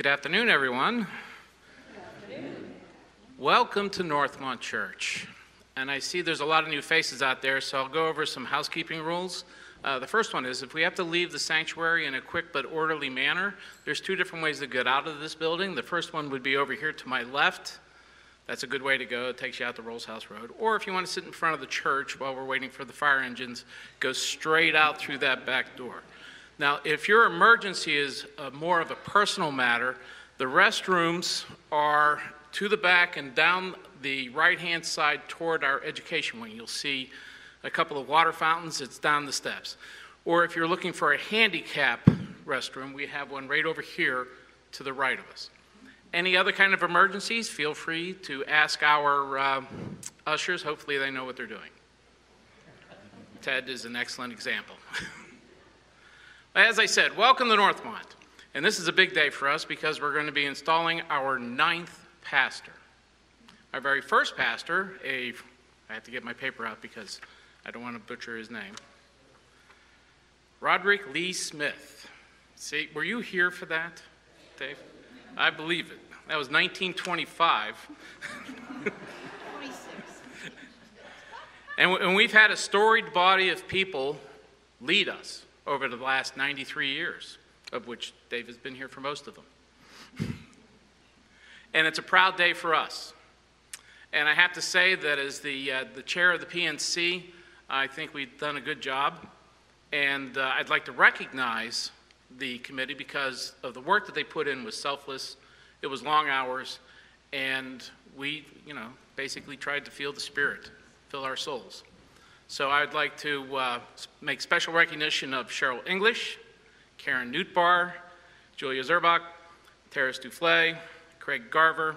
Good afternoon, everyone. Welcome to Northmont Church. And I see there's a lot of new faces out there, so I'll go over some housekeeping rules. Uh, the first one is if we have to leave the sanctuary in a quick but orderly manner, there's two different ways to get out of this building. The first one would be over here to my left. That's a good way to go. It takes you out to Rolls House Road. Or if you want to sit in front of the church while we're waiting for the fire engines, go straight out through that back door. Now, if your emergency is uh, more of a personal matter, the restrooms are to the back and down the right-hand side toward our education wing. You'll see a couple of water fountains, it's down the steps. Or if you're looking for a handicap restroom, we have one right over here to the right of us. Any other kind of emergencies, feel free to ask our uh, ushers. Hopefully, they know what they're doing. Ted is an excellent example. As I said, welcome to Northmont. And this is a big day for us because we're going to be installing our ninth pastor. Our very first pastor, a, I have to get my paper out because I don't want to butcher his name. Roderick Lee Smith. See, were you here for that, Dave? I believe it. That was 1925. and, and we've had a storied body of people lead us over the last 93 years, of which Dave has been here for most of them. and it's a proud day for us. And I have to say that as the, uh, the chair of the PNC, I think we've done a good job. And uh, I'd like to recognize the committee because of the work that they put in was selfless. It was long hours. And we, you know, basically tried to feel the spirit, fill our souls. So I'd like to uh, make special recognition of Cheryl English, Karen Newtbar, Julia Zerbach, Terrace Duflay, Craig Garver,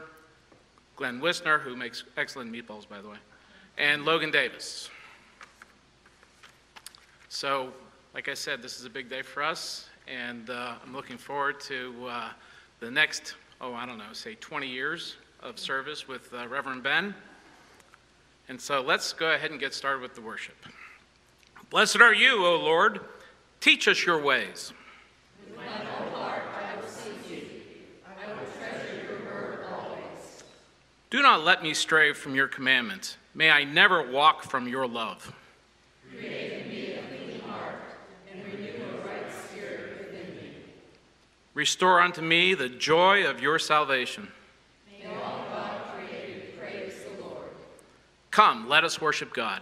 Glenn Wisner, who makes excellent meatballs, by the way, and Logan Davis. So, like I said, this is a big day for us, and uh, I'm looking forward to uh, the next, oh, I don't know, say 20 years of service with uh, Reverend Ben. And so let's go ahead and get started with the worship. Blessed are you, O Lord. Teach us your ways. Do not let me stray from your commandments. May I never walk from your love. Restore unto me the joy of your salvation. May all God created praise the Lord. Come, let us worship God.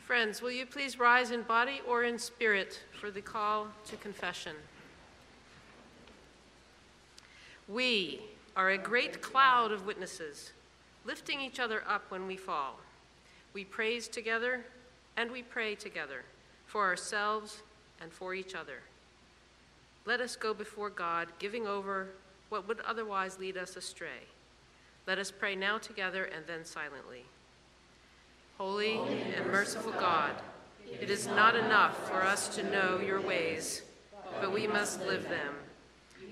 Friends, will you please rise in body or in spirit for the call to confession? We are a great cloud of witnesses lifting each other up when we fall. We praise together and we pray together for ourselves and for each other. Let us go before God, giving over what would otherwise lead us astray. Let us pray now together and then silently. Holy and merciful God, it is not enough for us to know your ways, but we must live them.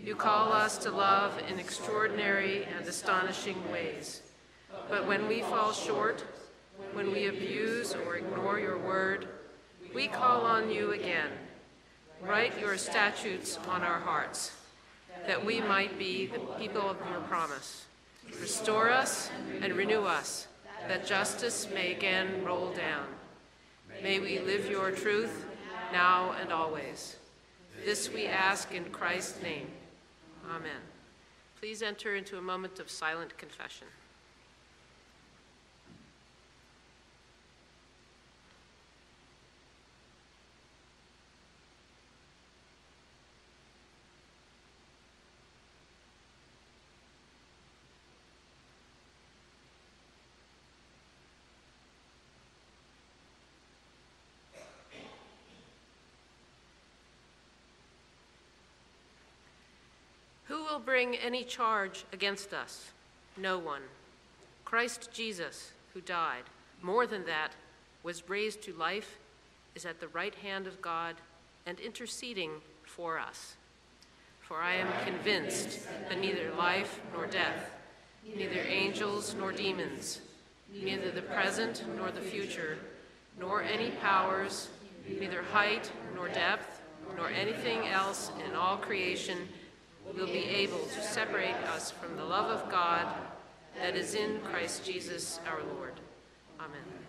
You call us to love in extraordinary and astonishing ways. But when we fall short, when we abuse or ignore your word, we call on you again. Write your statutes on our hearts, that we might be the people of your promise. Restore us and renew us, that justice may again roll down. May we live your truth now and always. This we ask in Christ's name. Amen. Please enter into a moment of silent confession. Who will bring any charge against us? No one. Christ Jesus, who died, more than that, was raised to life, is at the right hand of God and interceding for us. For I am convinced that neither life nor death, neither angels nor demons, neither the present nor the future, nor any powers, neither height nor depth, nor anything else in all creation will be able to separate us from the love of God that is in Christ Jesus our Lord. Amen.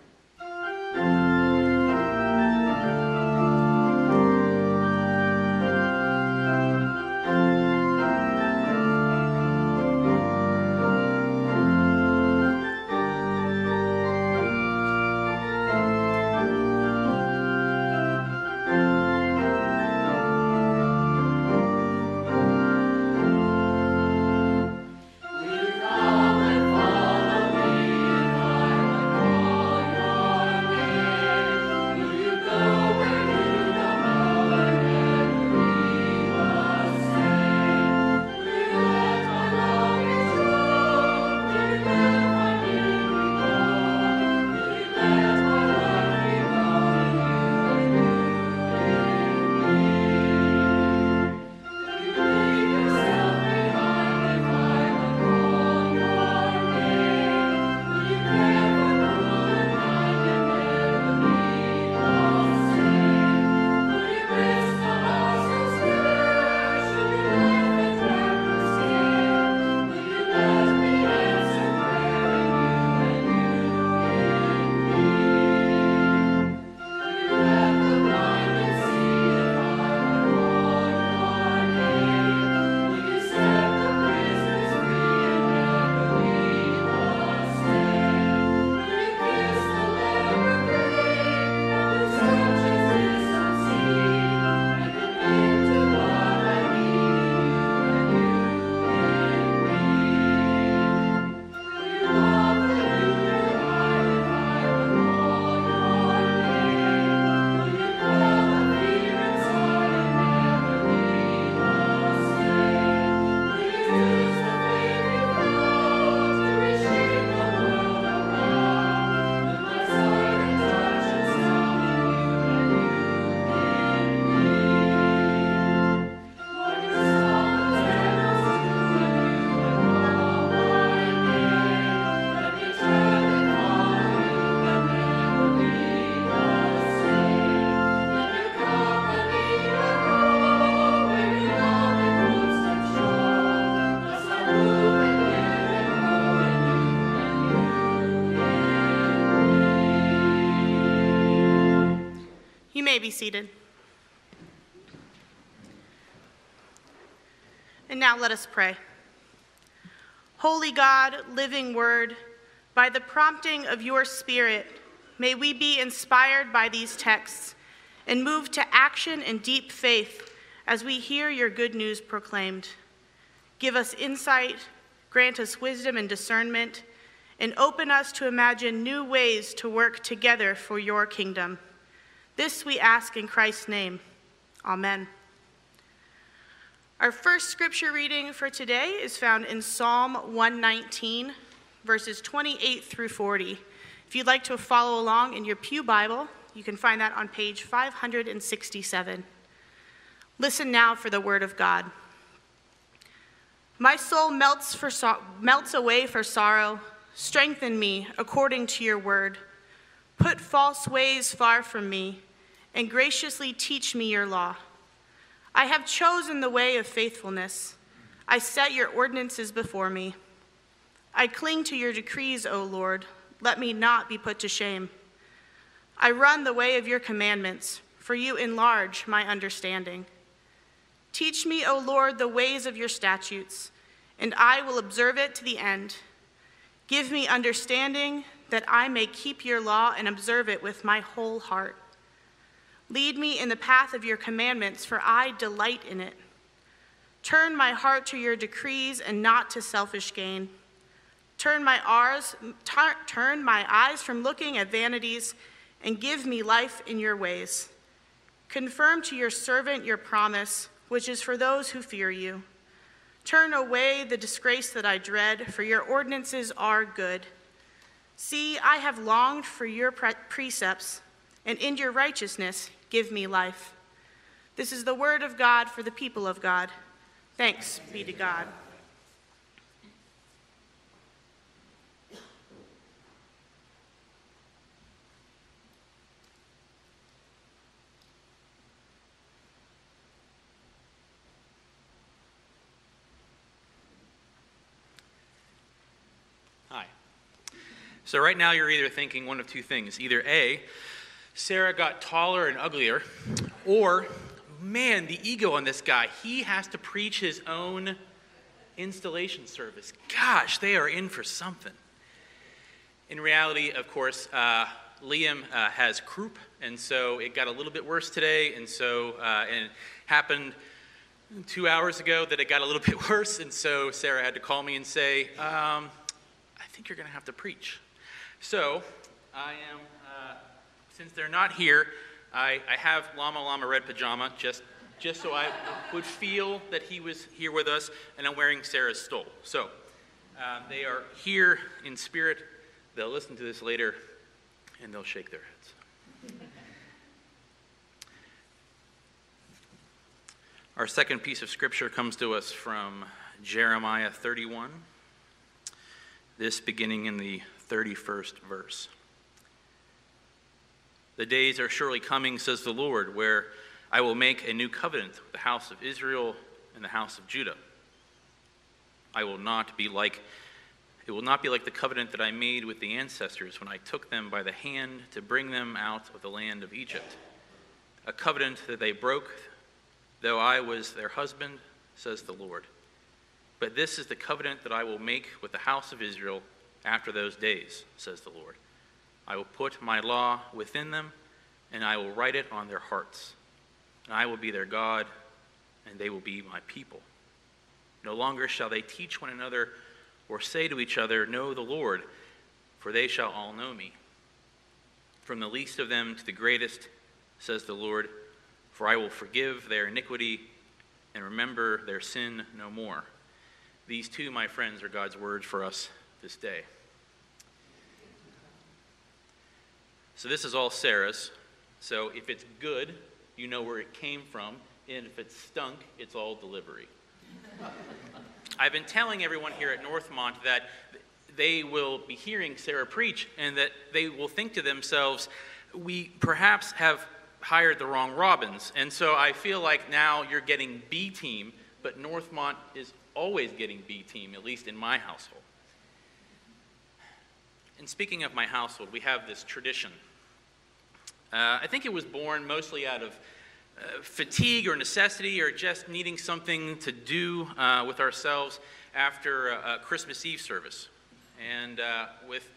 Be seated. And now let us pray. Holy God, living word, by the prompting of your Spirit, may we be inspired by these texts and moved to action and deep faith as we hear your good news proclaimed. Give us insight, grant us wisdom and discernment, and open us to imagine new ways to work together for your kingdom. This we ask in Christ's name. Amen. Our first scripture reading for today is found in Psalm 119, verses 28 through 40. If you'd like to follow along in your Pew Bible, you can find that on page 567. Listen now for the word of God. My soul melts, for so- melts away for sorrow. Strengthen me according to your word. Put false ways far from me, and graciously teach me your law. I have chosen the way of faithfulness. I set your ordinances before me. I cling to your decrees, O Lord. Let me not be put to shame. I run the way of your commandments, for you enlarge my understanding. Teach me, O Lord, the ways of your statutes, and I will observe it to the end. Give me understanding that I may keep your law and observe it with my whole heart. Lead me in the path of your commandments, for I delight in it. Turn my heart to your decrees and not to selfish gain. Turn my, ours, turn my eyes from looking at vanities and give me life in your ways. Confirm to your servant your promise, which is for those who fear you. Turn away the disgrace that I dread, for your ordinances are good. See, I have longed for your precepts, and in your righteousness give me life. This is the word of God for the people of God. Thanks be to God. So, right now, you're either thinking one of two things either A, Sarah got taller and uglier, or man, the ego on this guy, he has to preach his own installation service. Gosh, they are in for something. In reality, of course, uh, Liam uh, has croup, and so it got a little bit worse today, and so uh, and it happened two hours ago that it got a little bit worse, and so Sarah had to call me and say, um, "I think you're going to have to preach." So I am, uh, since they're not here, I, I have Llama Llama Red Pajama just just so I would feel that he was here with us, and I'm wearing Sarah's stole. So uh, they are here in spirit. They'll listen to this later, and they'll shake their heads. Our second piece of scripture comes to us from Jeremiah 31, this beginning in the 31st verse. The days are surely coming, says the Lord, where I will make a new covenant with the house of Israel and the house of Judah. I will not be like it will not be like the covenant that I made with the ancestors when I took them by the hand to bring them out of the land of Egypt. A covenant that they broke, though I was their husband, says the Lord. But this is the covenant that I will make with the house of Israel after those days, says the Lord. I will put my law within them, and I will write it on their hearts. And I will be their God, and they will be my people. No longer shall they teach one another or say to each other, Know the Lord, for they shall all know me. From the least of them to the greatest, says the Lord, for I will forgive their iniquity and remember their sin no more. These two, my friends, are God's words for us this day. So this is all Sarah's. So if it's good, you know where it came from. And if it's stunk, it's all delivery. I've been telling everyone here at Northmont that they will be hearing Sarah preach and that they will think to themselves, we perhaps have hired the wrong Robbins. And so I feel like now you're getting B team, but Northmont is always getting B team, at least in my household. And speaking of my household, we have this tradition. Uh, I think it was born mostly out of uh, fatigue or necessity or just needing something to do uh, with ourselves after a, a Christmas Eve service. And uh, with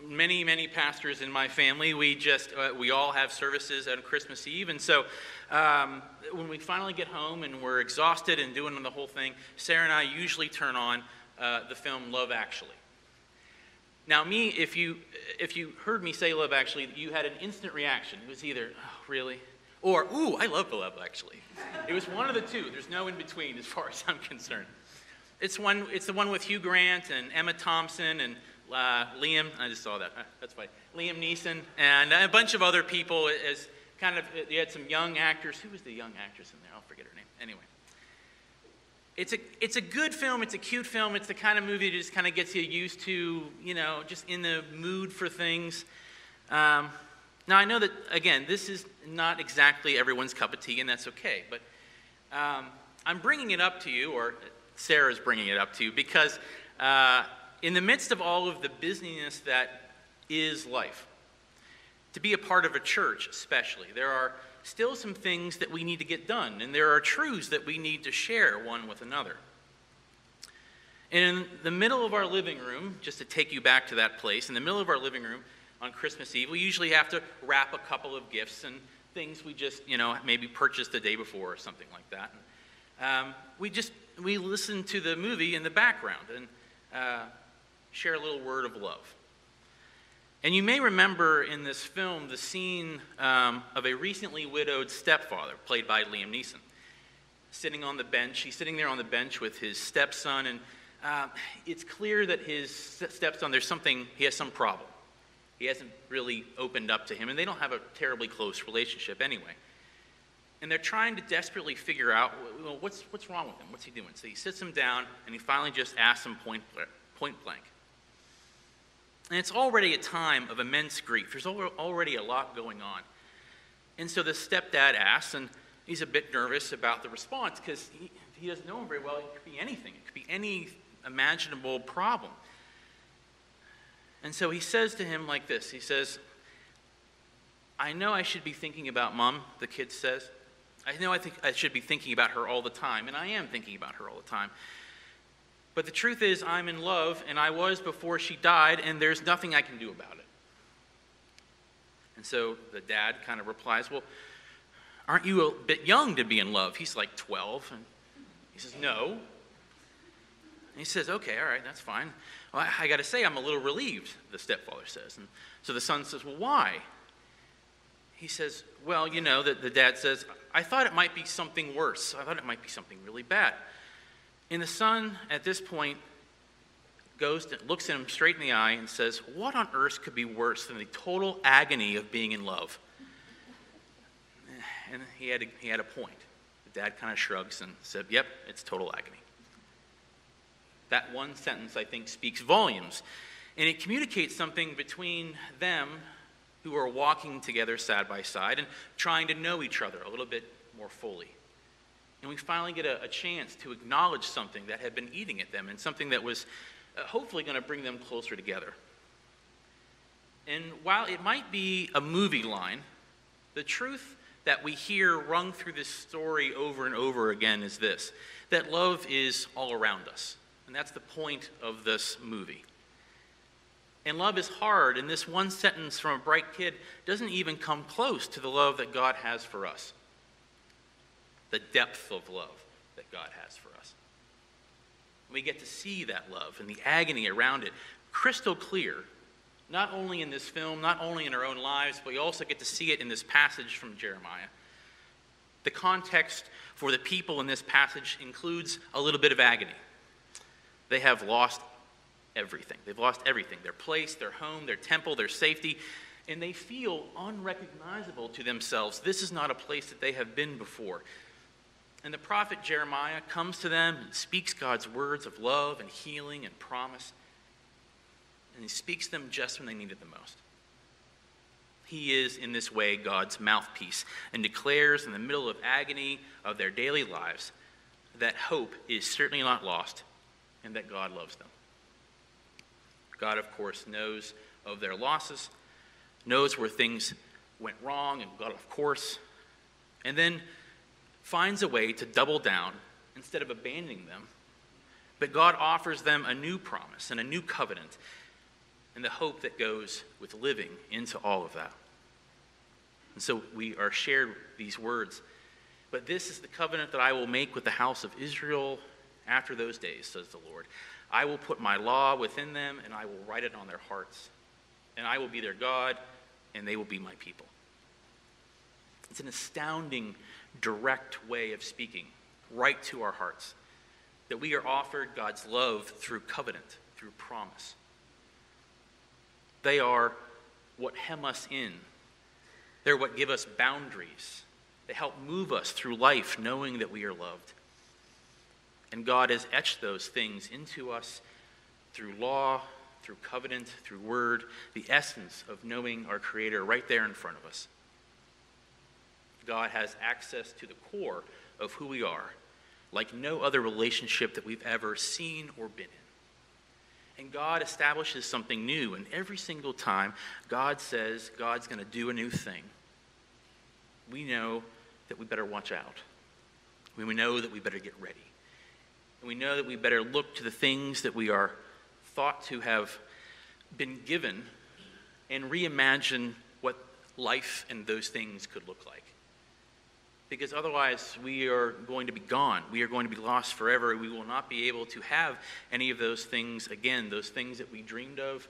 many, many pastors in my family, we just, uh, we all have services on Christmas Eve. And so um, when we finally get home and we're exhausted and doing the whole thing, Sarah and I usually turn on uh, the film Love Actually. Now, me, if you, if you heard me say Love Actually, you had an instant reaction. It was either, oh, really? Or, ooh, I love the Love Actually. It was one of the two. There's no in between as far as I'm concerned. It's, one, it's the one with Hugh Grant and Emma Thompson and uh, Liam. I just saw that. Uh, that's funny. Liam Neeson and a bunch of other people. As kind of, you had some young actors. Who was the young actress in there? I'll forget her name. Anyway. It's a, it's a good film. It's a cute film. It's the kind of movie that just kind of gets you used to, you know, just in the mood for things. Um, now, I know that, again, this is not exactly everyone's cup of tea, and that's okay, but um, I'm bringing it up to you, or Sarah's bringing it up to you, because uh, in the midst of all of the busyness that is life, to be a part of a church, especially, there are still some things that we need to get done, and there are truths that we need to share one with another. In the middle of our living room, just to take you back to that place, in the middle of our living room, on Christmas Eve. We usually have to wrap a couple of gifts and things we just, you know, maybe purchased the day before or something like that. And, um, we just, we listen to the movie in the background and uh, share a little word of love. And you may remember in this film the scene um, of a recently widowed stepfather, played by Liam Neeson, sitting on the bench. He's sitting there on the bench with his stepson, and uh, it's clear that his stepson, there's something, he has some problem. He hasn't really opened up to him, and they don't have a terribly close relationship anyway. And they're trying to desperately figure out well, what's, what's wrong with him? What's he doing? So he sits him down, and he finally just asks him point, point blank. And it's already a time of immense grief. There's already a lot going on. And so the stepdad asks, and he's a bit nervous about the response because he, he doesn't know him very well. It could be anything, it could be any imaginable problem. And so he says to him like this He says, I know I should be thinking about mom, the kid says. I know I think I should be thinking about her all the time, and I am thinking about her all the time. But the truth is, I'm in love, and I was before she died, and there's nothing I can do about it. And so the dad kind of replies, Well, aren't you a bit young to be in love? He's like 12. And he says, No. And he says, Okay, all right, that's fine. Well, I, I got to say, I'm a little relieved, the stepfather says. And so the son says, Well, why? He says, Well, you know, the, the dad says, I thought it might be something worse. I thought it might be something really bad. And the son, at this point, goes to, looks at him straight in the eye and says, What on earth could be worse than the total agony of being in love? And he had a, he had a point. The dad kind of shrugs and said, Yep, it's total agony. That one sentence, I think, speaks volumes. And it communicates something between them who are walking together side by side and trying to know each other a little bit more fully. And we finally get a, a chance to acknowledge something that had been eating at them and something that was uh, hopefully going to bring them closer together. And while it might be a movie line, the truth that we hear rung through this story over and over again is this that love is all around us. And that's the point of this movie. And love is hard, and this one sentence from a bright kid doesn't even come close to the love that God has for us. The depth of love that God has for us. We get to see that love and the agony around it crystal clear, not only in this film, not only in our own lives, but we also get to see it in this passage from Jeremiah. The context for the people in this passage includes a little bit of agony. They have lost everything. They've lost everything their place, their home, their temple, their safety, and they feel unrecognizable to themselves. This is not a place that they have been before. And the prophet Jeremiah comes to them and speaks God's words of love and healing and promise. And he speaks them just when they need it the most. He is, in this way, God's mouthpiece and declares in the middle of agony of their daily lives that hope is certainly not lost and that God loves them. God, of course, knows of their losses, knows where things went wrong, and God, of course, and then finds a way to double down instead of abandoning them. But God offers them a new promise and a new covenant and the hope that goes with living into all of that. And so we are shared these words. But this is the covenant that I will make with the house of Israel after those days, says the Lord. I will put my law within them, and I will write it on their hearts. And I will be their God, and they will be my people. It's an astounding, direct way of speaking right to our hearts that we are offered God's love through covenant, through promise. They are what hem us in, they're what give us boundaries. They help move us through life knowing that we are loved. And God has etched those things into us through law, through covenant, through word, the essence of knowing our Creator right there in front of us. God has access to the core of who we are, like no other relationship that we've ever seen or been in. And God establishes something new, and every single time God says God's going to do a new thing, we know that we better watch out. We know that we better get ready. And we know that we better look to the things that we are thought to have been given and reimagine what life and those things could look like. Because otherwise, we are going to be gone. We are going to be lost forever. We will not be able to have any of those things again, those things that we dreamed of,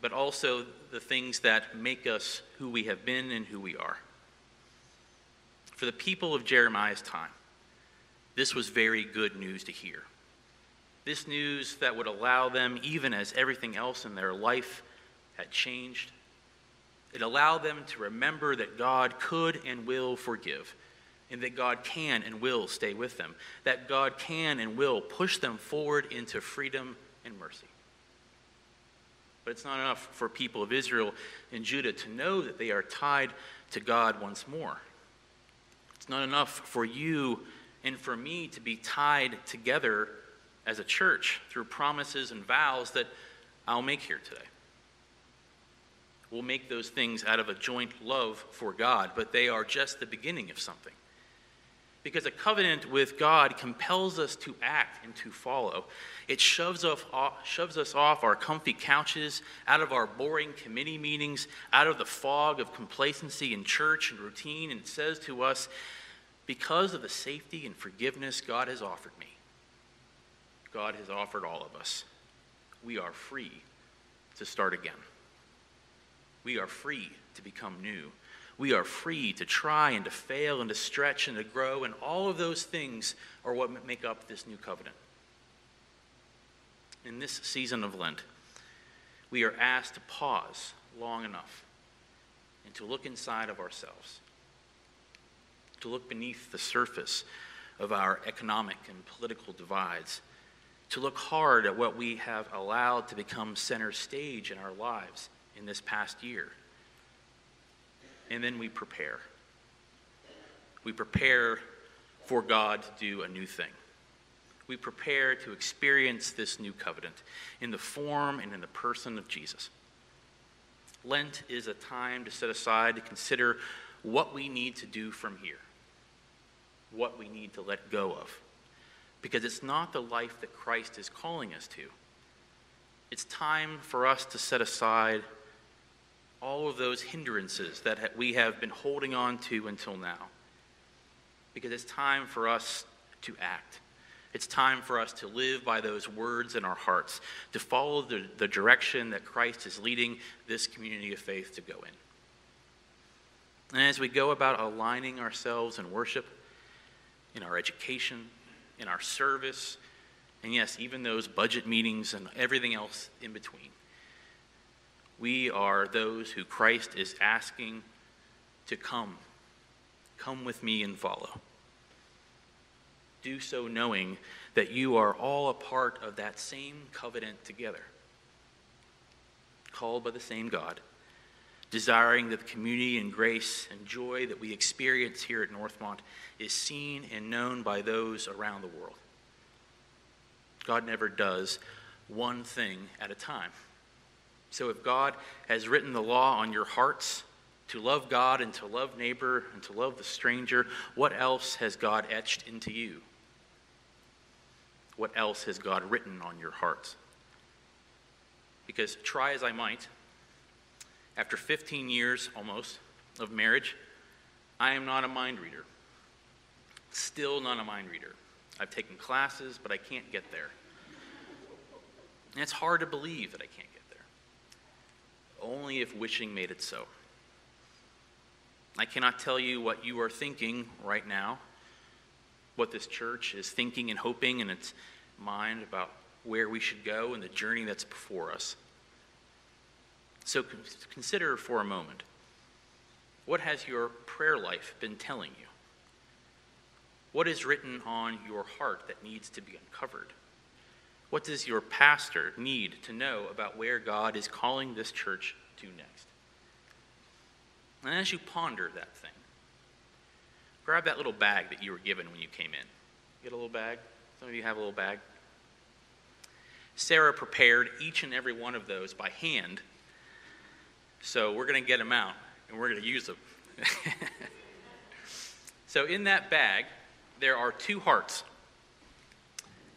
but also the things that make us who we have been and who we are. For the people of Jeremiah's time, this was very good news to hear. This news that would allow them, even as everything else in their life had changed, it allowed them to remember that God could and will forgive, and that God can and will stay with them, that God can and will push them forward into freedom and mercy. But it's not enough for people of Israel and Judah to know that they are tied to God once more. It's not enough for you and for me to be tied together as a church through promises and vows that I'll make here today. We'll make those things out of a joint love for God, but they are just the beginning of something. Because a covenant with God compels us to act and to follow. It shoves, off, shoves us off our comfy couches, out of our boring committee meetings, out of the fog of complacency in church and routine, and it says to us, because of the safety and forgiveness God has offered me, God has offered all of us, we are free to start again. We are free to become new. We are free to try and to fail and to stretch and to grow, and all of those things are what make up this new covenant. In this season of Lent, we are asked to pause long enough and to look inside of ourselves, to look beneath the surface of our economic and political divides, to look hard at what we have allowed to become center stage in our lives in this past year and then we prepare. We prepare for God to do a new thing. We prepare to experience this new covenant in the form and in the person of Jesus. Lent is a time to set aside to consider what we need to do from here, what we need to let go of, because it's not the life that Christ is calling us to. It's time for us to set aside all of those hindrances that we have been holding on to until now. Because it's time for us to act. It's time for us to live by those words in our hearts, to follow the, the direction that Christ is leading this community of faith to go in. And as we go about aligning ourselves in worship, in our education, in our service, and yes, even those budget meetings and everything else in between, we are those who Christ is asking to come. Come with me and follow. Do so knowing that you are all a part of that same covenant together, called by the same God, desiring that the community and grace and joy that we experience here at Northmont is seen and known by those around the world. God never does one thing at a time. So if God has written the law on your hearts to love God and to love neighbor and to love the stranger, what else has God etched into you? What else has God written on your hearts? Because try as I might, after 15 years almost of marriage, I am not a mind reader. Still not a mind reader. I've taken classes, but I can't get there. And it's hard to believe that I can't only if wishing made it so. I cannot tell you what you are thinking right now, what this church is thinking and hoping in its mind about where we should go and the journey that's before us. So consider for a moment what has your prayer life been telling you? What is written on your heart that needs to be uncovered? What does your pastor need to know about where God is calling this church to next? And as you ponder that thing, grab that little bag that you were given when you came in. Get a little bag? Some of you have a little bag. Sarah prepared each and every one of those by hand. So we're going to get them out and we're going to use them. so in that bag, there are two hearts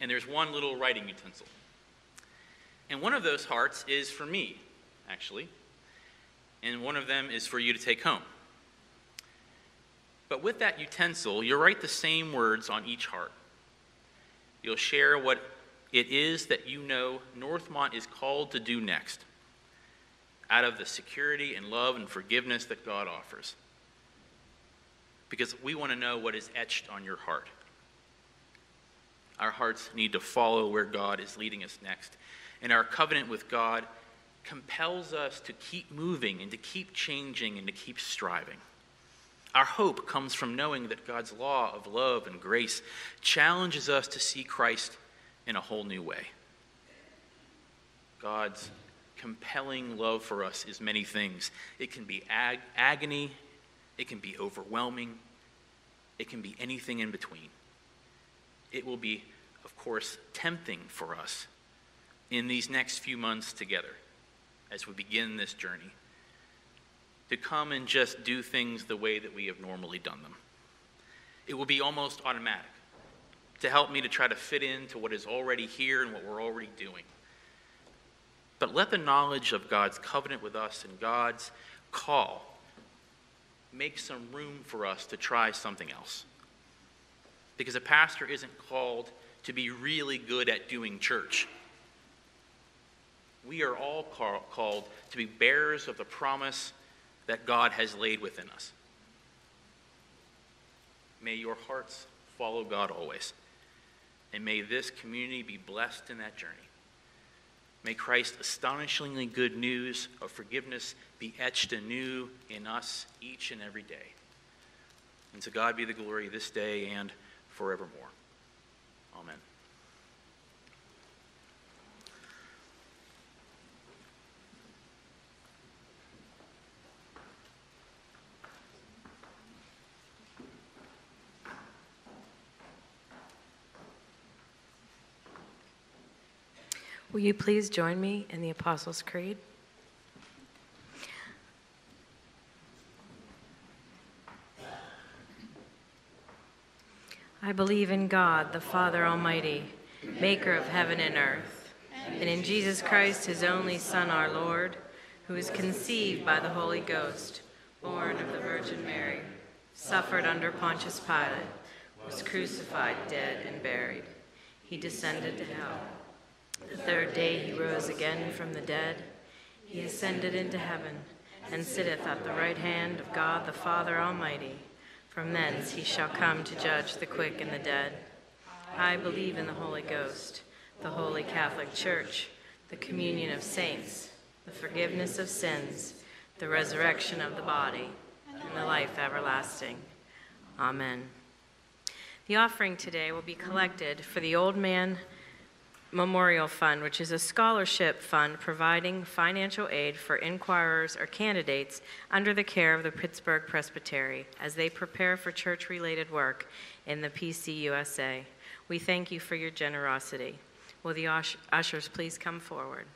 and there's one little writing utensil. And one of those hearts is for me, actually, and one of them is for you to take home. But with that utensil, you'll write the same words on each heart. You'll share what it is that you know Northmont is called to do next out of the security and love and forgiveness that God offers. Because we want to know what is etched on your heart our hearts need to follow where God is leading us next. And our covenant with God compels us to keep moving and to keep changing and to keep striving. Our hope comes from knowing that God's law of love and grace challenges us to see Christ in a whole new way. God's compelling love for us is many things. It can be ag- agony, it can be overwhelming, it can be anything in between it will be, of course, tempting for us in these next few months together as we begin this journey to come and just do things the way that we have normally done them. It will be almost automatic to help me to try to fit into what is already here and what we're already doing. But let the knowledge of God's covenant with us and God's call make some room for us to try something else. Because a pastor isn't called to be really good at doing church. We are all call, called to be bearers of the promise that God has laid within us. May your hearts follow God always. And may this community be blessed in that journey. May Christ's astonishingly good news of forgiveness be etched anew in us each and every day. And to God be the glory this day and forevermore. Amen. Will you please join me in the Apostles' Creed? I believe in God, the Father Almighty, maker of heaven and earth, and in Jesus Christ, his only Son, our Lord, who was conceived by the Holy Ghost, born of the Virgin Mary, suffered under Pontius Pilate, was crucified, dead, and buried. He descended to hell. The third day he rose again from the dead. He ascended into heaven and sitteth at the right hand of God the Father Almighty. From thence he shall come to judge the quick and the dead. I believe in the Holy Ghost, the holy Catholic Church, the communion of saints, the forgiveness of sins, the resurrection of the body, and the life everlasting. Amen. The offering today will be collected for the Old Man Memorial Fund, which is a scholarship fund providing financial aid for inquirers or candidates under the care of the Pittsburgh Presbytery as they prepare for church related work in the PCUSA. We thank you for your generosity. Will the ush- ushers please come forward?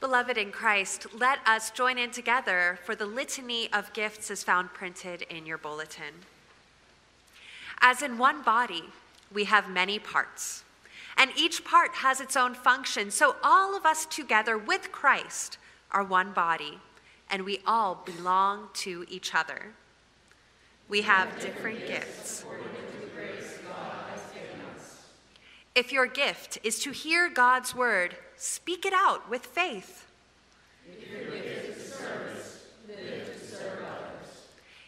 Beloved in Christ, let us join in together for the litany of gifts as found printed in your bulletin. As in one body, we have many parts, and each part has its own function, so all of us together with Christ are one body, and we all belong to each other. We have different gifts. If your gift is to hear God's word, speak it out with faith.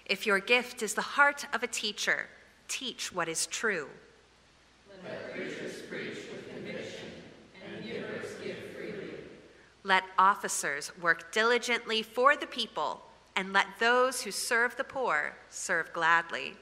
If your gift is the heart of a teacher, teach what is true. Let officers work diligently for the people, and let those who serve the poor serve gladly.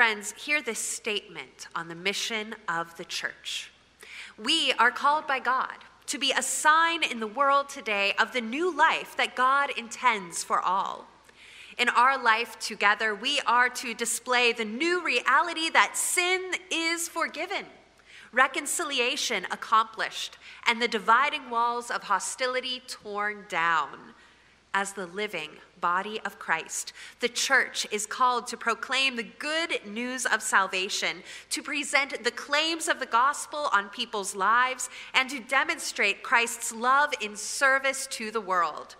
Friends, hear this statement on the mission of the church. We are called by God to be a sign in the world today of the new life that God intends for all. In our life together, we are to display the new reality that sin is forgiven, reconciliation accomplished, and the dividing walls of hostility torn down as the living body of Christ. The church is called to proclaim the good news of salvation, to present the claims of the gospel on people's lives, and to demonstrate Christ's love in service to the world.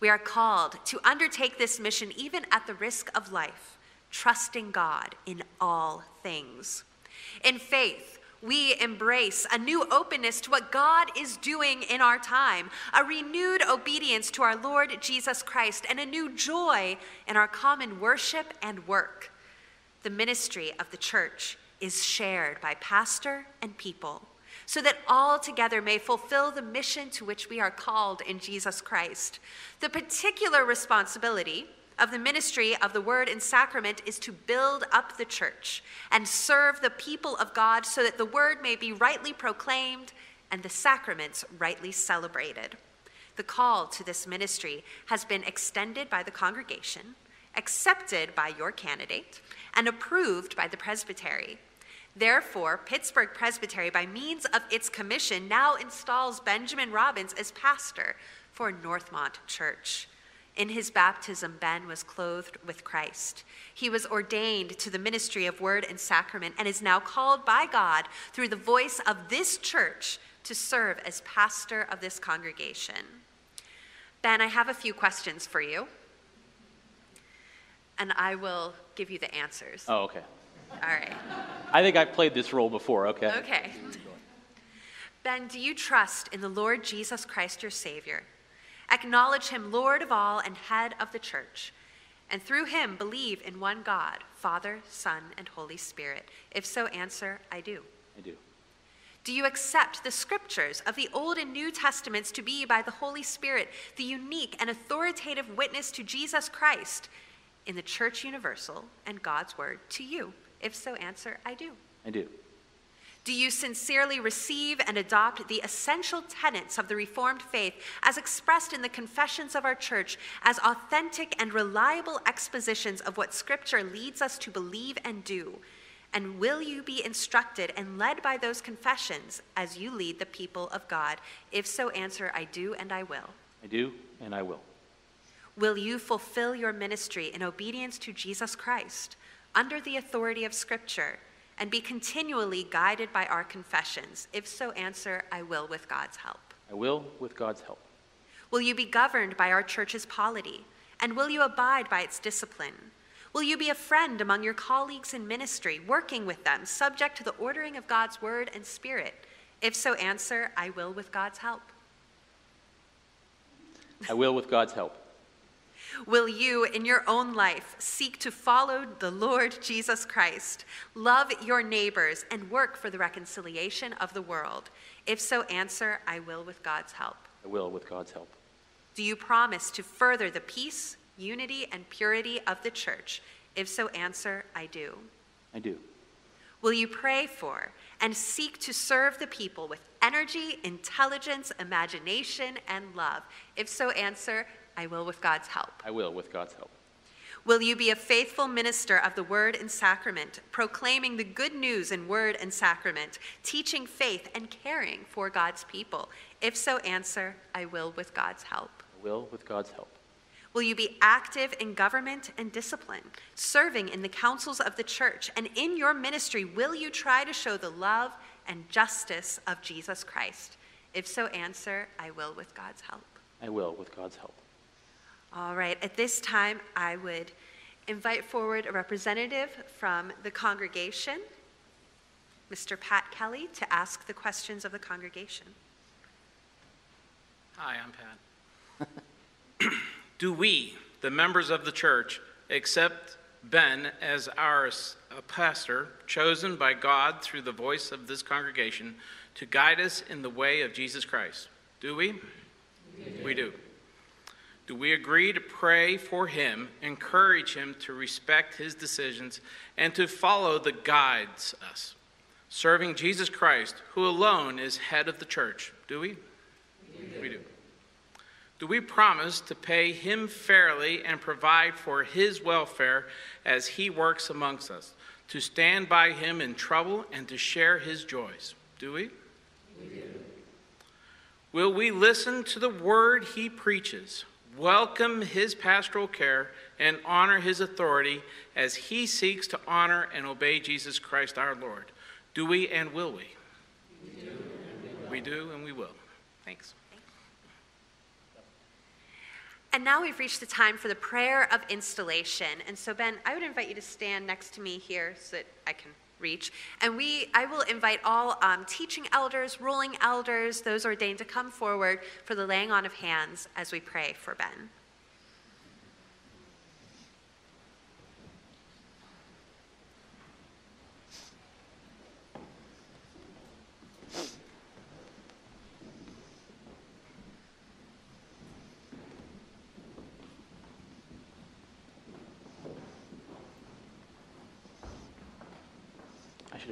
We are called to undertake this mission even at the risk of life, trusting God in all things. In faith, we embrace a new openness to what God is doing in our time, a renewed obedience to our Lord Jesus Christ, and a new joy in our common worship and work. The ministry of the church is shared by pastor and people so that all together may fulfill the mission to which we are called in Jesus Christ. The particular responsibility of the ministry of the word and sacrament is to build up the church and serve the people of God so that the word may be rightly proclaimed and the sacraments rightly celebrated. The call to this ministry has been extended by the congregation, accepted by your candidate, and approved by the presbytery. Therefore, Pittsburgh Presbytery, by means of its commission, now installs Benjamin Robbins as pastor for Northmont Church. In his baptism, Ben was clothed with Christ. He was ordained to the ministry of word and sacrament and is now called by God through the voice of this church to serve as pastor of this congregation. Ben, I have a few questions for you, and I will give you the answers. Oh, okay. All right. I think I've played this role before, okay? Okay. Ben, do you trust in the Lord Jesus Christ, your Savior? Acknowledge him Lord of all and head of the church. And through him believe in one God, Father, Son, and Holy Spirit. If so, answer, I do. I do. Do you accept the scriptures of the Old and New Testaments to be, by the Holy Spirit, the unique and authoritative witness to Jesus Christ in the Church Universal and God's Word to you? If so, answer, I do. I do. Do you sincerely receive and adopt the essential tenets of the Reformed faith as expressed in the confessions of our church as authentic and reliable expositions of what Scripture leads us to believe and do? And will you be instructed and led by those confessions as you lead the people of God? If so, answer, I do and I will. I do, and I will. Will you fulfill your ministry in obedience to Jesus Christ under the authority of Scripture? And be continually guided by our confessions? If so, answer, I will with God's help. I will with God's help. Will you be governed by our church's polity? And will you abide by its discipline? Will you be a friend among your colleagues in ministry, working with them, subject to the ordering of God's word and spirit? If so, answer, I will with God's help. I will with God's help. Will you, in your own life, seek to follow the Lord Jesus Christ, love your neighbors, and work for the reconciliation of the world? If so, answer, I will with God's help. I will with God's help. Do you promise to further the peace, unity, and purity of the church? If so, answer, I do. I do. Will you pray for and seek to serve the people with energy, intelligence, imagination, and love? If so, answer, I will with God's help. I will with God's help. Will you be a faithful minister of the word and sacrament, proclaiming the good news in word and sacrament, teaching faith and caring for God's people? If so, answer, I will with God's help. I will with God's help. Will you be active in government and discipline, serving in the councils of the church, and in your ministry, will you try to show the love and justice of Jesus Christ? If so, answer, I will with God's help. I will with God's help. All right, at this time, I would invite forward a representative from the congregation, Mr. Pat Kelly, to ask the questions of the congregation. Hi, I'm Pat. Do we, the members of the church, accept Ben as our s- pastor, chosen by God through the voice of this congregation to guide us in the way of Jesus Christ? Do we? We do. Do we agree to pray for him, encourage him to respect his decisions, and to follow the guides us, serving Jesus Christ, who alone is head of the church? Do we? We do. Do we promise to pay him fairly and provide for his welfare as he works amongst us, to stand by him in trouble and to share his joys? Do we? We do. Will we listen to the word he preaches, welcome his pastoral care, and honor his authority as he seeks to honor and obey Jesus Christ our Lord? Do we and will we? We do and we will. We do and we will. Thanks. And now we've reached the time for the prayer of installation. And so, Ben, I would invite you to stand next to me here so that I can reach. And we, I will invite all um, teaching elders, ruling elders, those ordained to come forward for the laying on of hands as we pray for Ben.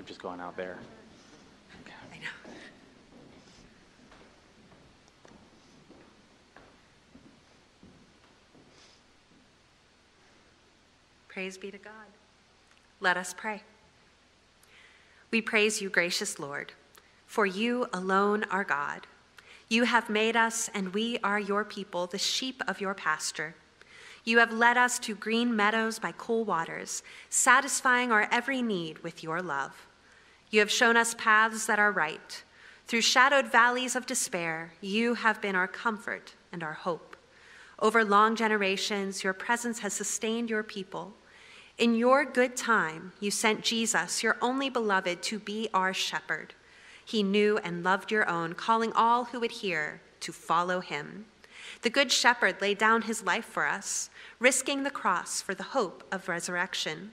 Have just gone out there. I know. Praise be to God. Let us pray. We praise you, gracious Lord, for you alone are God. You have made us, and we are your people, the sheep of your pasture. You have led us to green meadows by cool waters, satisfying our every need with your love. You have shown us paths that are right. Through shadowed valleys of despair, you have been our comfort and our hope. Over long generations, your presence has sustained your people. In your good time, you sent Jesus, your only beloved, to be our shepherd. He knew and loved your own, calling all who would hear to follow him. The Good Shepherd laid down his life for us, risking the cross for the hope of resurrection.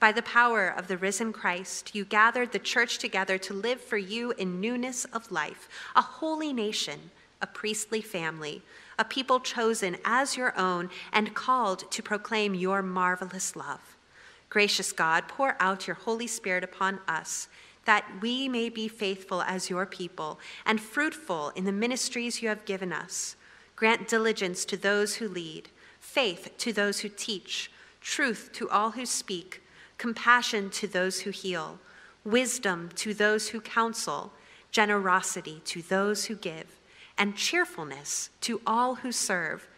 By the power of the risen Christ, you gathered the church together to live for you in newness of life, a holy nation, a priestly family, a people chosen as your own and called to proclaim your marvelous love. Gracious God, pour out your Holy Spirit upon us that we may be faithful as your people and fruitful in the ministries you have given us. Grant diligence to those who lead, faith to those who teach, truth to all who speak, compassion to those who heal, wisdom to those who counsel, generosity to those who give, and cheerfulness to all who serve.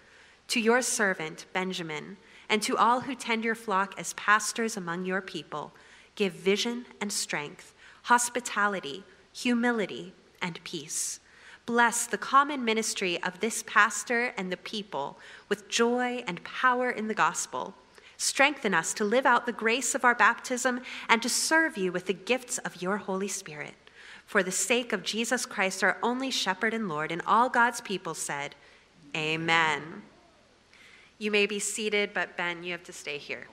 To your servant, Benjamin, and to all who tend your flock as pastors among your people, give vision and strength, hospitality, humility, and peace. Bless the common ministry of this pastor and the people with joy and power in the gospel. Strengthen us to live out the grace of our baptism and to serve you with the gifts of your Holy Spirit. For the sake of Jesus Christ, our only shepherd and Lord, and all God's people said, Amen. You may be seated, but Ben, you have to stay here.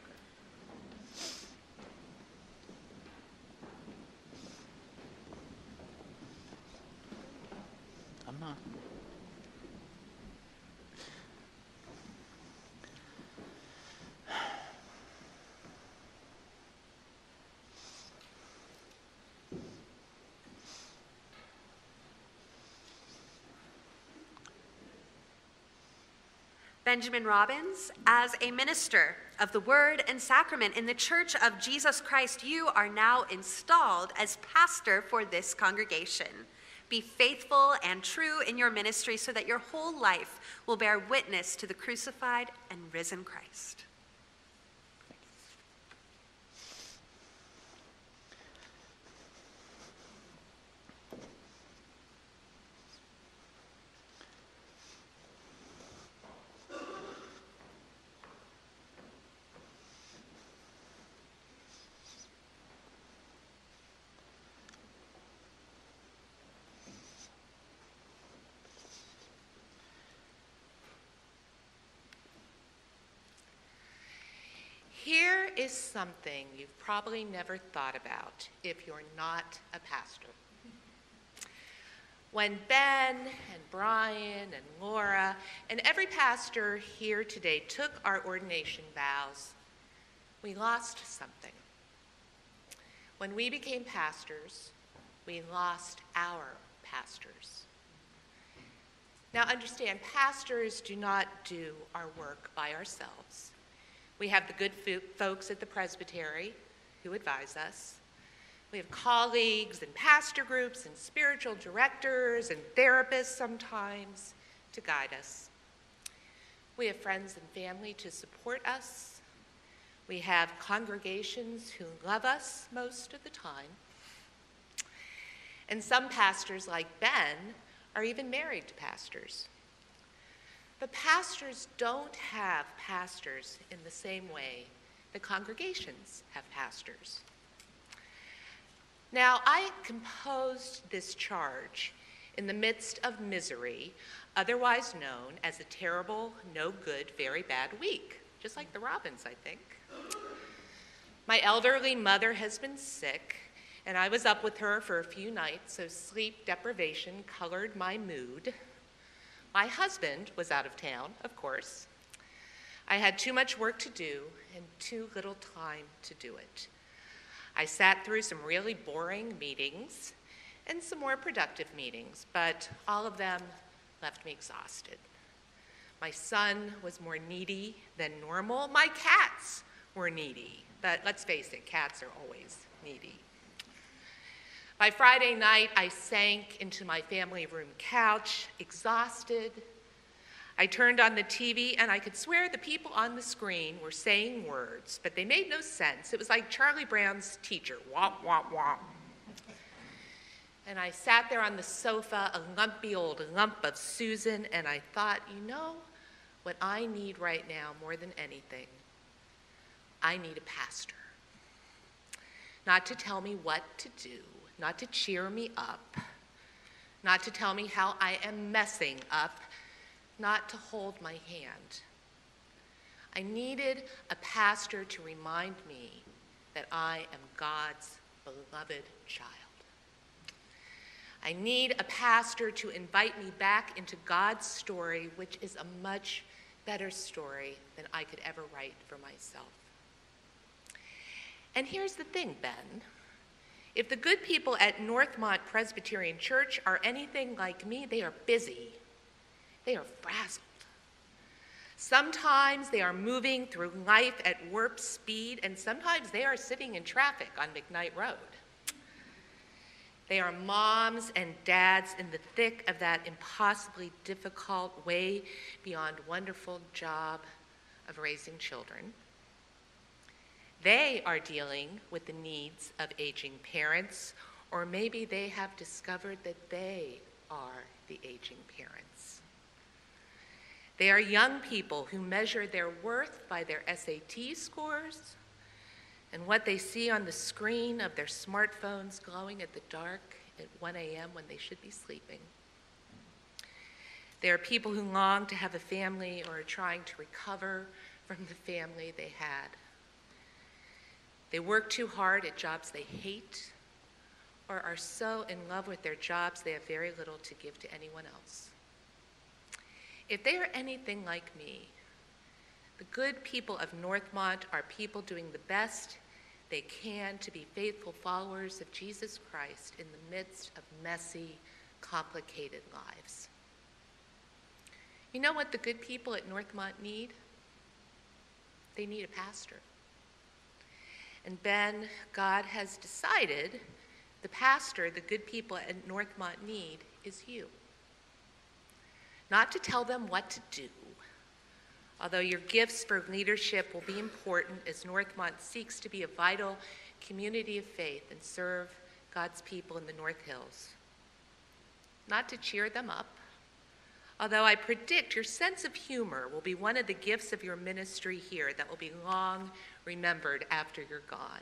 Benjamin Robbins, as a minister of the Word and Sacrament in the Church of Jesus Christ, you are now installed as pastor for this congregation. Be faithful and true in your ministry so that your whole life will bear witness to the crucified and risen Christ. Here is something you've probably never thought about if you're not a pastor. When Ben and Brian and Laura and every pastor here today took our ordination vows, we lost something. When we became pastors, we lost our pastors. Now, understand, pastors do not do our work by ourselves. We have the good fo- folks at the presbytery who advise us. We have colleagues and pastor groups and spiritual directors and therapists sometimes to guide us. We have friends and family to support us. We have congregations who love us most of the time. And some pastors, like Ben, are even married to pastors. But pastors don't have pastors in the same way the congregations have pastors. Now, I composed this charge in the midst of misery, otherwise known as a terrible, no good, very bad week, just like the Robbins, I think. My elderly mother has been sick, and I was up with her for a few nights, so sleep deprivation colored my mood. My husband was out of town, of course. I had too much work to do and too little time to do it. I sat through some really boring meetings and some more productive meetings, but all of them left me exhausted. My son was more needy than normal. My cats were needy, but let's face it, cats are always needy. By Friday night, I sank into my family room couch, exhausted. I turned on the TV and I could swear the people on the screen were saying words, but they made no sense. It was like Charlie Brown's teacher womp, womp, womp. And I sat there on the sofa, a lumpy old lump of Susan, and I thought, you know what I need right now more than anything? I need a pastor. Not to tell me what to do, not to cheer me up, not to tell me how I am messing up, not to hold my hand. I needed a pastor to remind me that I am God's beloved child. I need a pastor to invite me back into God's story, which is a much better story than I could ever write for myself. And here's the thing, Ben. If the good people at Northmont Presbyterian Church are anything like me, they are busy. They are frazzled. Sometimes they are moving through life at warp speed, and sometimes they are sitting in traffic on McKnight Road. They are moms and dads in the thick of that impossibly difficult, way beyond wonderful job of raising children. They are dealing with the needs of aging parents, or maybe they have discovered that they are the aging parents. They are young people who measure their worth by their SAT scores and what they see on the screen of their smartphones glowing at the dark at 1 a.m. when they should be sleeping. They are people who long to have a family or are trying to recover from the family they had. They work too hard at jobs they hate or are so in love with their jobs they have very little to give to anyone else. If they are anything like me, the good people of Northmont are people doing the best they can to be faithful followers of Jesus Christ in the midst of messy, complicated lives. You know what the good people at Northmont need? They need a pastor. And Ben, God has decided the pastor the good people at Northmont need is you. Not to tell them what to do, although your gifts for leadership will be important as Northmont seeks to be a vital community of faith and serve God's people in the North Hills. Not to cheer them up, although I predict your sense of humor will be one of the gifts of your ministry here that will be long remembered after you're gone.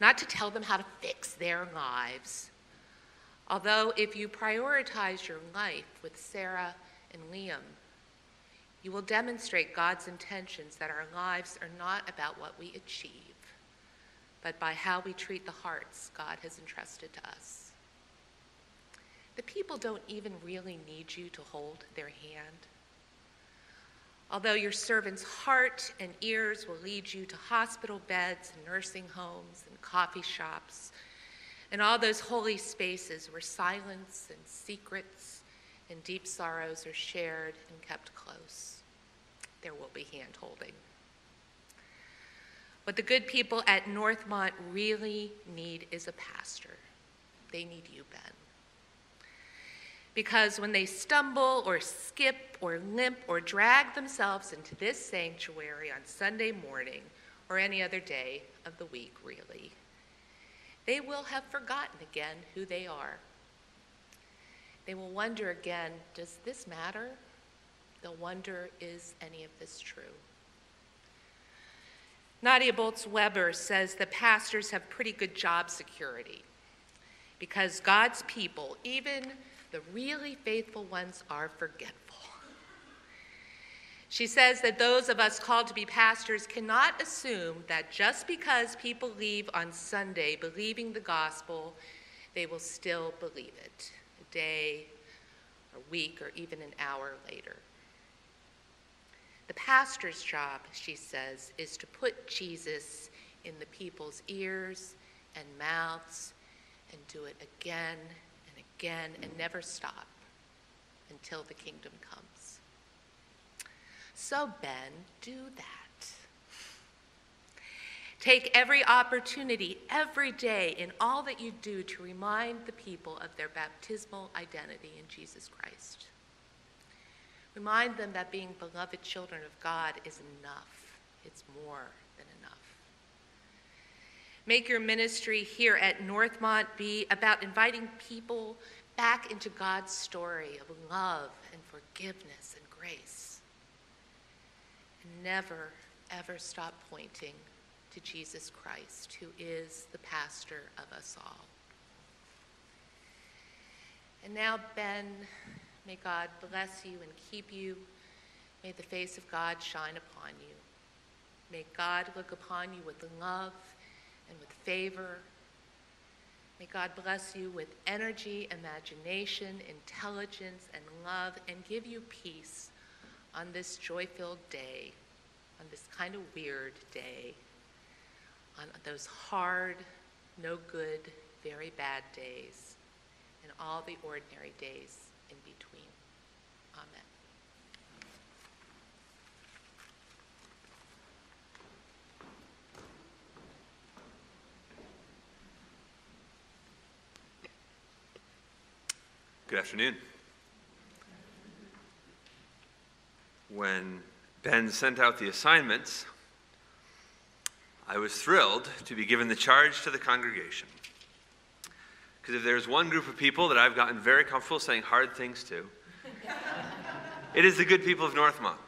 Not to tell them how to fix their lives, although if you prioritize your life with Sarah and Liam, you will demonstrate God's intentions that our lives are not about what we achieve, but by how we treat the hearts God has entrusted to us. The people don't even really need you to hold their hand. Although your servant's heart and ears will lead you to hospital beds and nursing homes and coffee shops and all those holy spaces where silence and secrets and deep sorrows are shared and kept close, there will be hand holding. What the good people at Northmont really need is a pastor. They need you, Ben because when they stumble or skip or limp or drag themselves into this sanctuary on Sunday morning or any other day of the week, really, they will have forgotten again who they are. They will wonder again does this matter? They'll wonder is any of this true? Nadia Bolz Weber says the pastors have pretty good job security because God's people, even the really faithful ones are forgetful. She says that those of us called to be pastors cannot assume that just because people leave on Sunday believing the gospel, they will still believe it a day, a week, or even an hour later. The pastor's job, she says, is to put Jesus in the people's ears and mouths and do it again again and never stop until the kingdom comes. So, Ben, do that. Take every opportunity, every day, in all that you do to remind the people of their baptismal identity in Jesus Christ. Remind them that being beloved children of God is enough, it's more. Make your ministry here at Northmont be about inviting people back into God's story of love and forgiveness and grace. And never, ever stop pointing to Jesus Christ, who is the pastor of us all. And now, Ben, may God bless you and keep you. May the face of God shine upon you. May God look upon you with love and with favor. May God bless you with energy, imagination, intelligence, and love, and give you peace on this joy filled day, on this kind of weird day, on those hard, no good, very bad days, and all the ordinary days in between. Amen. Good afternoon. When Ben sent out the assignments, I was thrilled to be given the charge to the congregation. Because if there's one group of people that I've gotten very comfortable saying hard things to, it is the good people of Northmont.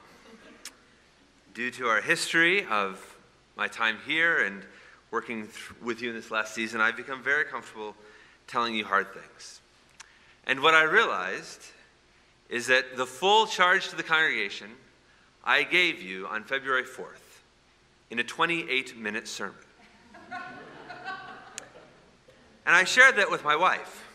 Due to our history of my time here and working th- with you in this last season, I've become very comfortable telling you hard things. And what I realized is that the full charge to the congregation I gave you on February 4th in a 28 minute sermon. and I shared that with my wife.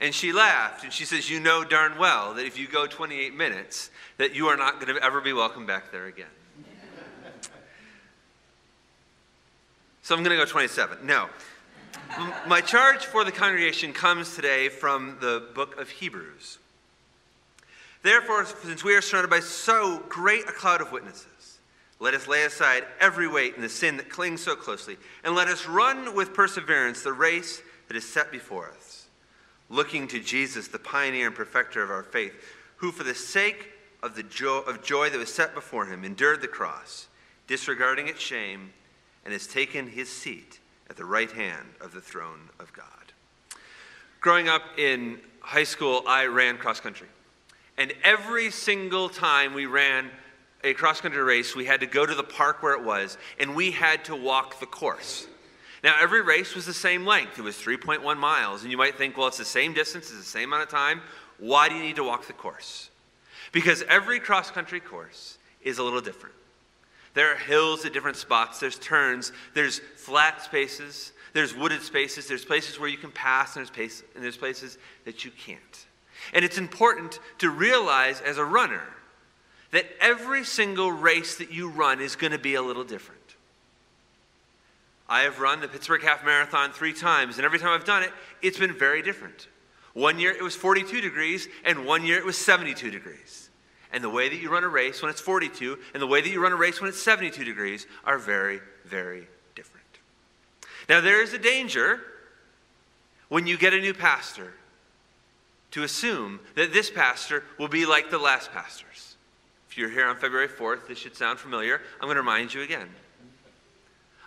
And she laughed and she says, You know darn well that if you go 28 minutes, that you are not going to ever be welcome back there again. so I'm going to go 27. No. My charge for the congregation comes today from the book of Hebrews. Therefore, since we are surrounded by so great a cloud of witnesses, let us lay aside every weight and the sin that clings so closely, and let us run with perseverance the race that is set before us, looking to Jesus, the pioneer and perfecter of our faith, who, for the sake of the joy, of joy that was set before him, endured the cross, disregarding its shame, and has taken his seat at the right hand of the throne of God. Growing up in high school, I ran cross country. And every single time we ran a cross country race, we had to go to the park where it was, and we had to walk the course. Now, every race was the same length. It was 3.1 miles. And you might think, well, it's the same distance, it's the same amount of time. Why do you need to walk the course? Because every cross country course is a little different. There are hills at different spots, there's turns, there's flat spaces, there's wooded spaces, there's places where you can pass, and there's, and there's places that you can't. And it's important to realize as a runner that every single race that you run is going to be a little different. I have run the Pittsburgh Half Marathon three times, and every time I've done it, it's been very different. One year it was 42 degrees, and one year it was 72 degrees. And the way that you run a race when it's 42 and the way that you run a race when it's 72 degrees are very, very different. Now, there is a danger when you get a new pastor to assume that this pastor will be like the last pastors. If you're here on February 4th, this should sound familiar. I'm going to remind you again.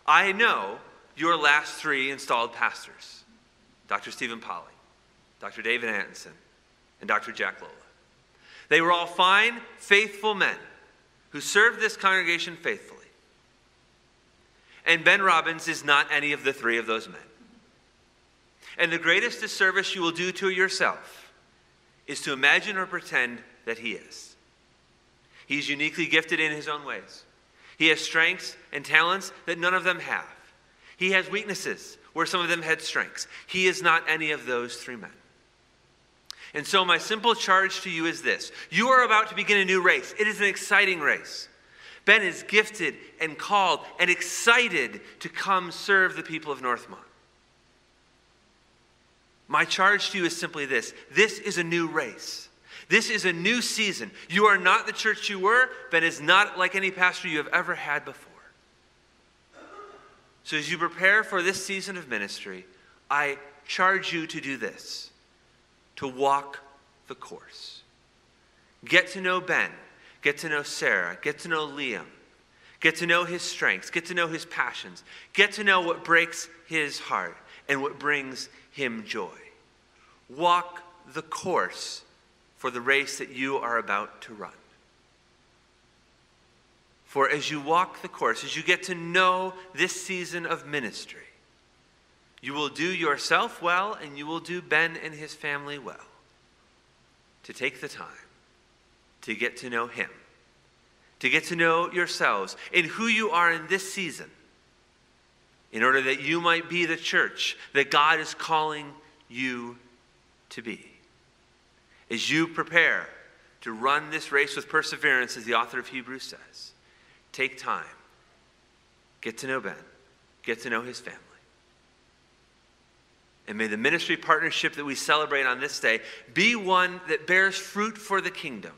I know your last three installed pastors Dr. Stephen Polly, Dr. David Antonson, and Dr. Jack Lola. They were all fine, faithful men who served this congregation faithfully. And Ben Robbins is not any of the three of those men. And the greatest disservice you will do to yourself is to imagine or pretend that he is. He's uniquely gifted in his own ways. He has strengths and talents that none of them have. He has weaknesses where some of them had strengths. He is not any of those three men. And so, my simple charge to you is this You are about to begin a new race. It is an exciting race. Ben is gifted and called and excited to come serve the people of Northmont. My charge to you is simply this this is a new race. This is a new season. You are not the church you were, but is not like any pastor you have ever had before. So, as you prepare for this season of ministry, I charge you to do this to walk the course. Get to know Ben, get to know Sarah, get to know Liam, get to know his strengths, get to know his passions, get to know what breaks his heart and what brings him joy. Walk the course for the race that you are about to run. For as you walk the course, as you get to know this season of ministry, you will do yourself well and you will do Ben and his family well. To take the time to get to know him, to get to know yourselves and who you are in this season in order that you might be the church that God is calling you to be. As you prepare to run this race with perseverance, as the author of Hebrews says, take time, get to know Ben, get to know his family. And may the ministry partnership that we celebrate on this day be one that bears fruit for the kingdom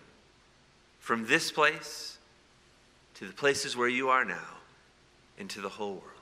from this place to the places where you are now and to the whole world.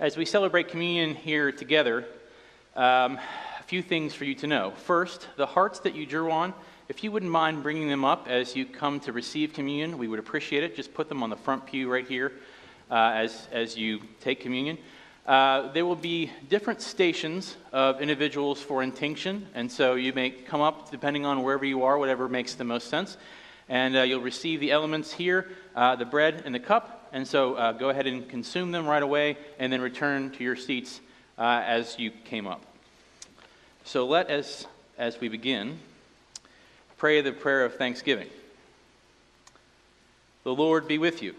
As we celebrate communion here together, um, a few things for you to know. First, the hearts that you drew on, if you wouldn't mind bringing them up as you come to receive communion, we would appreciate it. Just put them on the front pew right here uh, as, as you take communion. Uh, there will be different stations of individuals for intinction, and so you may come up depending on wherever you are, whatever makes the most sense. And uh, you'll receive the elements here uh, the bread and the cup. And so uh, go ahead and consume them right away, and then return to your seats uh, as you came up. So let us, as we begin, pray the prayer of thanksgiving. The Lord be with you.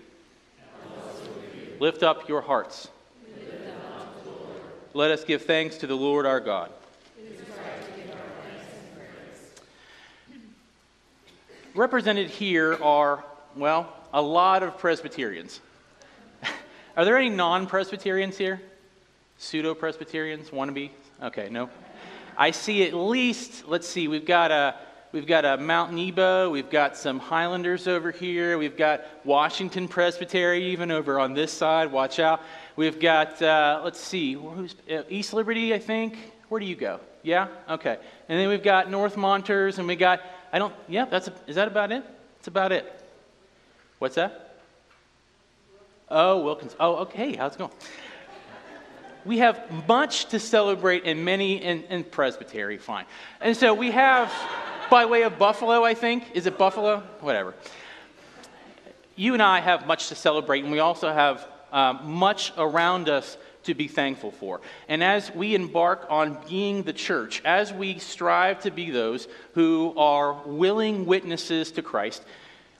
Lift up your hearts. Let us give thanks to the Lord our God. Represented here are, well, a lot of Presbyterians. are there any non Presbyterians here? Pseudo Presbyterians, wannabe? Okay, no. I see at least, let's see, we've got a. We've got a Mount Nebo. We've got some Highlanders over here. We've got Washington Presbytery even over on this side. Watch out. We've got, uh, let's see, who's, uh, East Liberty, I think. Where do you go? Yeah? Okay. And then we've got Northmonters, and we got, I don't, yeah, that's, a, is that about it? That's about it. What's that? Oh, Wilkins. Oh, okay. How's it going? We have much to celebrate in many, in, in Presbytery, fine. And so we have, by way of Buffalo, I think. Is it Buffalo? Whatever. You and I have much to celebrate, and we also have uh, much around us to be thankful for. And as we embark on being the church, as we strive to be those who are willing witnesses to Christ,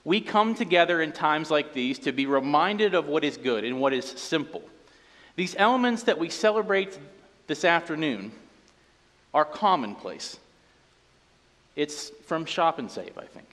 we come together in times like these to be reminded of what is good and what is simple. These elements that we celebrate this afternoon are commonplace. It's from Shop and Save, I think.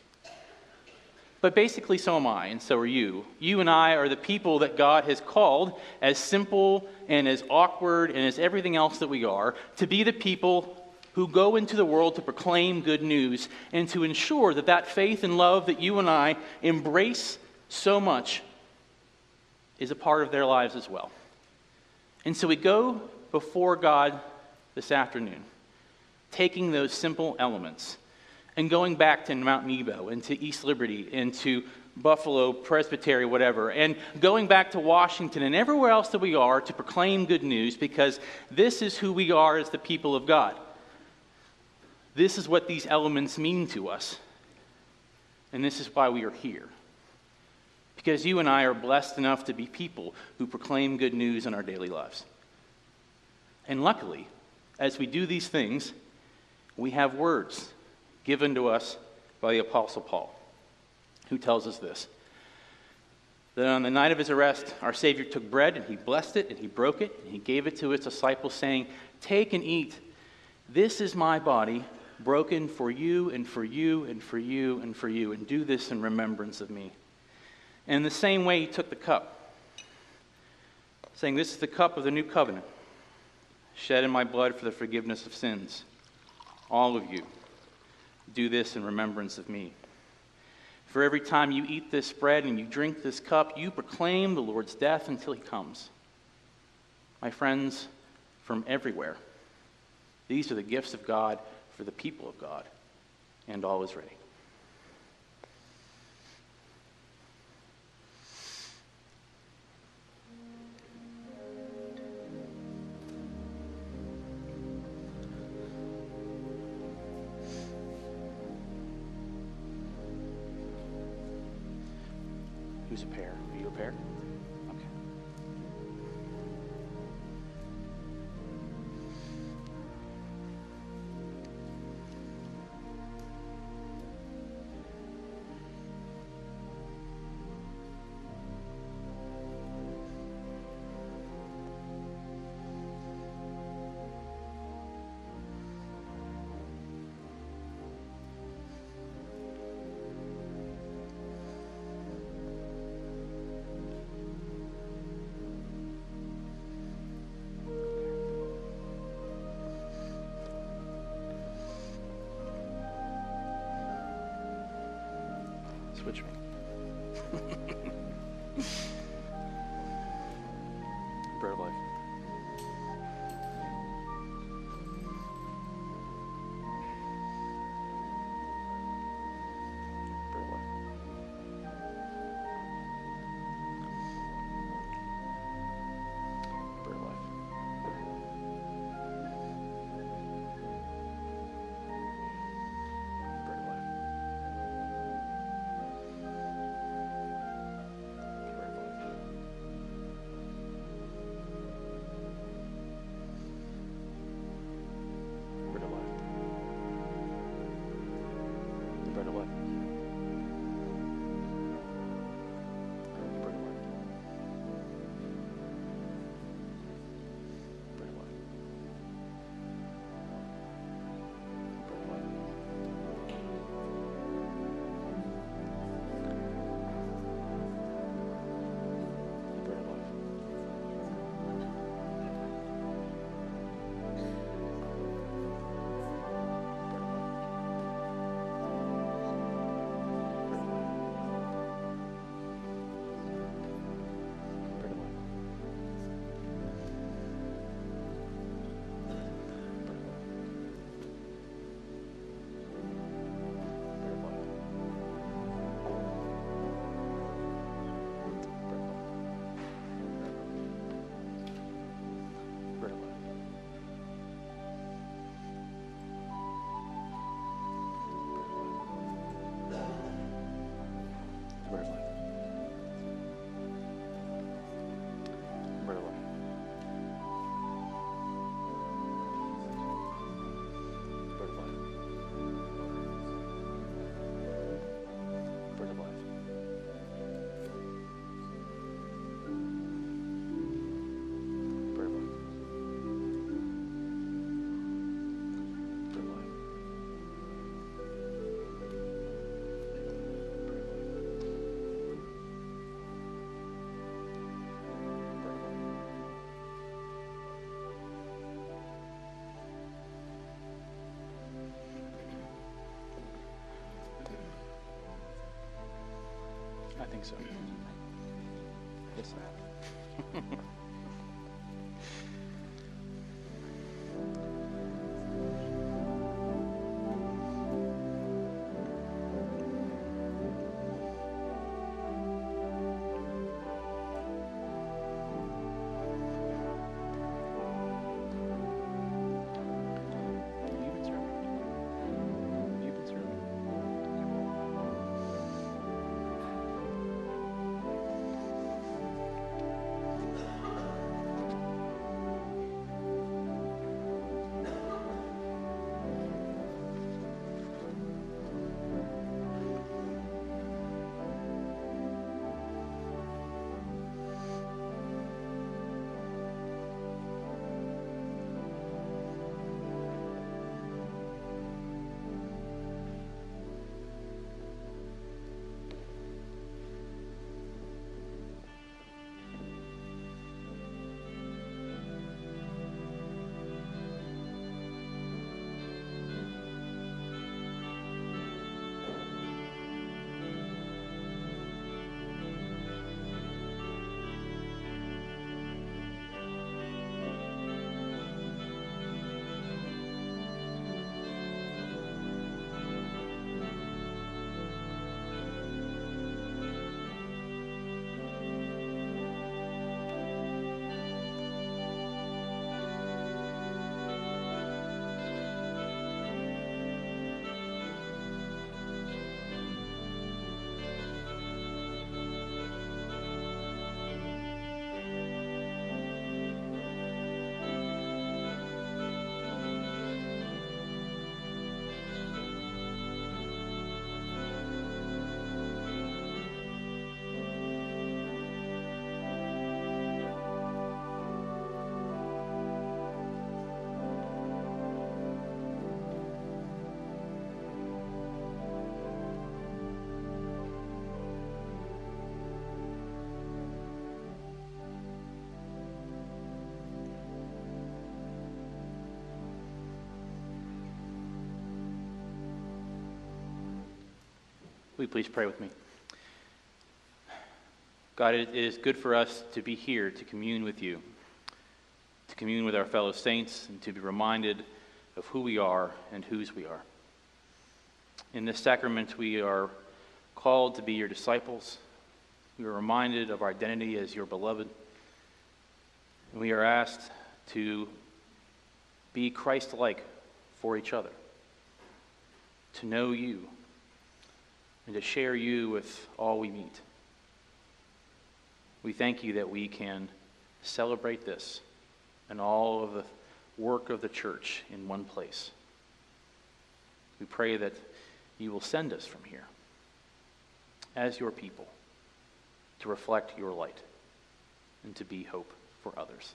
But basically, so am I, and so are you. You and I are the people that God has called, as simple and as awkward and as everything else that we are, to be the people who go into the world to proclaim good news and to ensure that that faith and love that you and I embrace so much is a part of their lives as well. And so we go before God this afternoon, taking those simple elements and going back to Mount Nebo and to East Liberty and to Buffalo Presbytery, whatever, and going back to Washington and everywhere else that we are to proclaim good news because this is who we are as the people of God. This is what these elements mean to us. And this is why we are here. Because you and I are blessed enough to be people who proclaim good news in our daily lives. And luckily, as we do these things, we have words given to us by the Apostle Paul, who tells us this that on the night of his arrest, our Savior took bread and he blessed it and he broke it and he gave it to his disciples, saying, Take and eat. This is my body broken for you and for you and for you and for you, and do this in remembrance of me. And in the same way, he took the cup, saying, This is the cup of the new covenant, shed in my blood for the forgiveness of sins. All of you do this in remembrance of me. For every time you eat this bread and you drink this cup, you proclaim the Lord's death until he comes. My friends from everywhere, these are the gifts of God for the people of God, and all is ready. Switch me. think so. Yes, sir. You've please pray with me? God, it is good for us to be here to commune with you, to commune with our fellow saints, and to be reminded of who we are and whose we are. In this sacrament, we are called to be your disciples. We are reminded of our identity as your beloved. And we are asked to be Christ like for each other, to know you, and to share you with all we meet. We thank you that we can celebrate this and all of the work of the church in one place. We pray that you will send us from here as your people to reflect your light and to be hope for others.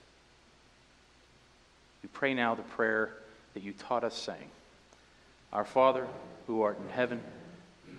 We pray now the prayer that you taught us saying Our Father, who art in heaven,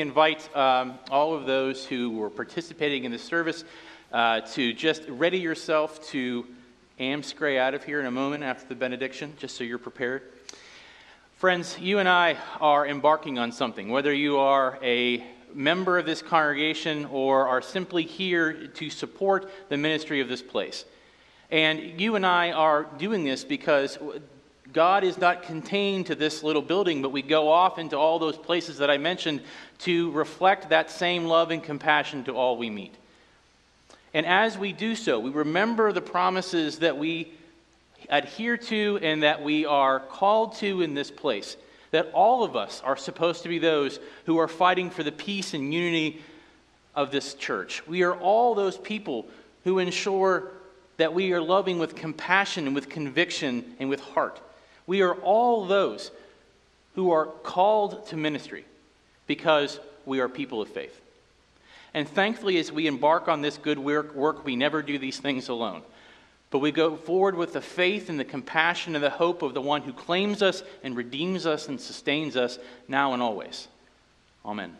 Invite um, all of those who were participating in the service uh, to just ready yourself to amscray out of here in a moment after the benediction, just so you're prepared. Friends, you and I are embarking on something, whether you are a member of this congregation or are simply here to support the ministry of this place. And you and I are doing this because God is not contained to this little building, but we go off into all those places that I mentioned to reflect that same love and compassion to all we meet. And as we do so, we remember the promises that we adhere to and that we are called to in this place. That all of us are supposed to be those who are fighting for the peace and unity of this church. We are all those people who ensure that we are loving with compassion and with conviction and with heart. We are all those who are called to ministry because we are people of faith. And thankfully, as we embark on this good work, we never do these things alone. But we go forward with the faith and the compassion and the hope of the one who claims us and redeems us and sustains us now and always. Amen.